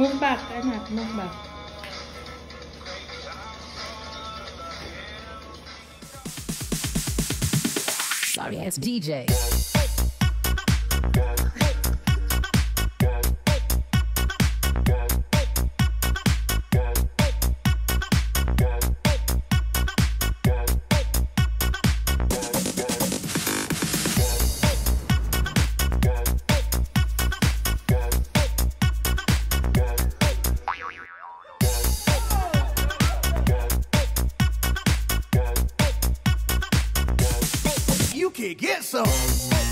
มุมปากกันนะมุมปาก Sorry ass DJ. Get some.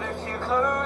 If you close